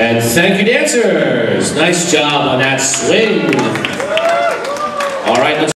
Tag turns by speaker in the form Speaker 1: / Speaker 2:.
Speaker 1: And thank you, dancers. Nice job on that swing. All right, let's